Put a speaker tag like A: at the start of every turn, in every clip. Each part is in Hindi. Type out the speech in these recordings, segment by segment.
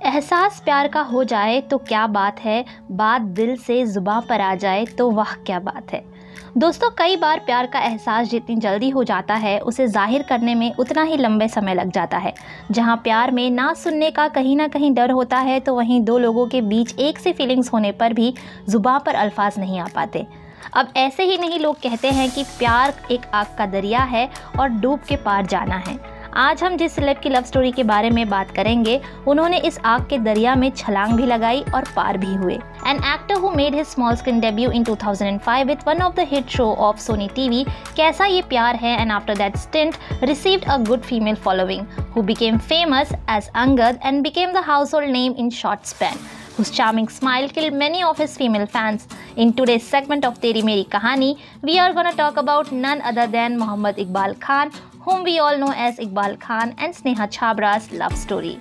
A: एहसास प्यार का हो जाए तो क्या बात है? बात दिल से ज़ुबां पर आ जाए तो वह, क्या बात है। दोस्तों, कई बार प्यार का एहसास जितनी जल्दी हो जाता है, उसे ज़ाहिर करने में उतना ही लंबे समय लग जाता है। जहाँ प्यार में ना सुनने का कहीं ना कहीं डर होता है तो वहीं दो लोगों के बीच एक से फीलिंग्स होने पर भी ज़ुबां पर अल्फाज नहीं आ पाते। अब ऐसे ही नहीं लोग कहते हैं कि प्यार एक आग का दरिया है और डूब के पार जाना है। आज हम जिस सेलेब की लव स्टोरी के बारे में बात करेंगे उन्होंने इस आग के दरिया में छलांग भी लगाई और पार भी हुए an actor who made his small screen debut in 2005 with one of the hit show of Sony TV Kaisa Ye Pyaar Hai and after that stint received a good female following who became famous as Angad and became the household name in short span whose charming smile killed many of his female fans. In today's segment of Teri Meri Kahani, we are gonna talk about none other than Muhammad Iqbal Khan, whom we all know as Iqbal Khan and Sneha Chabra's love story.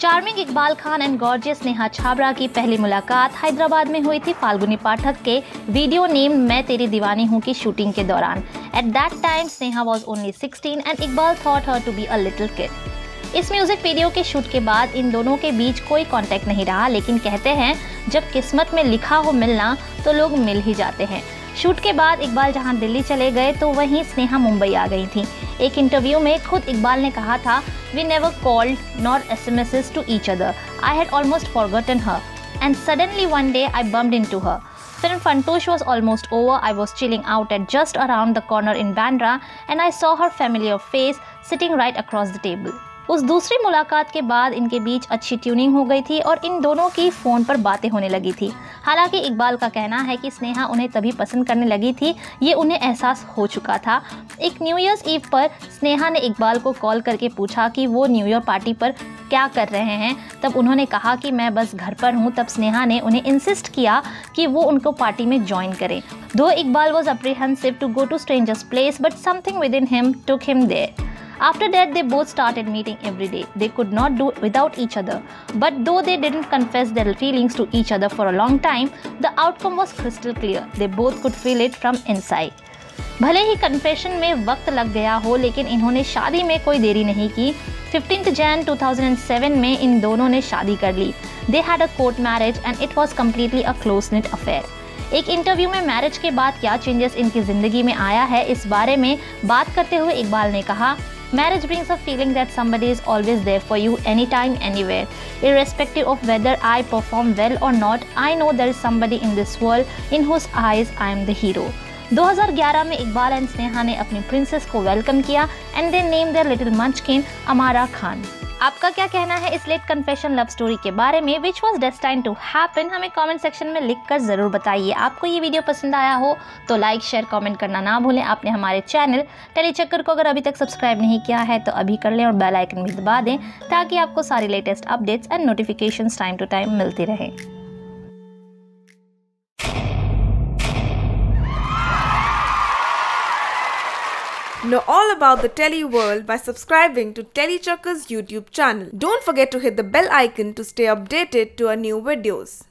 A: Charming Iqbal Khan and gorgeous Neha Chhabra की पहली मुलाकात हैदराबाद में हुई थी फाल्गुनी पाठक के वीडियो नेम मैं तेरी दीवानी हूँ की शूटिंग के दौरान at that time Sneha was only 16 and Iqbal thought her to be a little kid इस म्यूज़िक वीडियो के शूट के बाद इन दोनों के बीच कोई कांटेक्ट नहीं रहा, लेकिन कहते हैं, जब किस्मत में लिखा हो मिलना तो लोग मिल ही जाते हैं। शूट के बाद इकबाल जहाँ दिल्ली चले गए तो वहीं स्नेहा मुंबई आ गई थी। एक इंटरव्यू में खुद इकबाल ने कहा था we never called not S M S to each other I had almost forgotten her and suddenly one day I bumped into her Film Fantosh was almost over. I was chilling out at just around the corner in Bandra, and I saw her familiar face sitting right across the table. उस दूसरी मुलाकात के बाद इनके बीच अच्छी ट्यूनिंग हो गई थी और इन दोनों की फ़ोन पर बातें होने लगी थी। हालाँकि इकबाल का कहना है कि स्नेहा उन्हें तभी पसंद करने लगी थी, ये उन्हें एहसास हो चुका था। एक न्यू ईयर्स ईव पर स्नेहा ने इकबाल को कॉल करके पूछा कि वो न्यू ईयर पार्टी पर क्या कर रहे हैं। तब उन्होंने कहा कि मैं बस घर पर हूँ, तब स्नेहा ने उन्हें इंसिस्ट किया कि वो उनको पार्टी में ज्वाइन करें। दो Iqbal was apprehensive to go to strangers place but something within him took him there After that, they both started meeting every day. They could not do without each other. But though they didn't confess their feelings to each other for a long time, the outcome was crystal clear. They both could feel it from inside. भले ही कन्फेशन में वक्त लग गया हो लेकिन इन्होंने शादी में कोई देरी नहीं की 15 जैन 2007 में इन दोनों ने शादी कर ली they had a court marriage and it was completely a close knit affair एक इंटरव्यू में मैरिज के बाद क्या चेंजेस इनकी ज़िंदगी में आया है इस बारे में बात करते हुए इकबाल ने कहा Marriage brings a feeling that somebody is always there for you anytime, anywhere. Irrespective of whether I perform well or not, I know there is somebody in this world in whose eyes I am the hero. 2011 में इकबाल एंड स्नेहा ने अपनी प्रिंसेस को वेलकम किया and they name their little munchkin Amara Khan आपका क्या कहना है इस लेट कन्फेशन लव स्टोरी के बारे में which was destined to happen हमें कॉमेंट सेक्शन में लिख कर ज़रूर बताइए। आपको ये वीडियो पसंद आया हो तो लाइक शेयर कॉमेंट करना ना भूलें। आपने हमारे चैनल टेलीचक्कर को अगर अभी तक सब्सक्राइब नहीं किया है तो अभी कर लें और बेलाइकन भी दबा दें, ताकि आपको सारी latest updates and notification time to time मिलती रहे।
B: Know all about the Telly world by subscribing to Telly Tellychuckers YouTube channel. Don't forget to hit the bell icon to stay updated to our new videos.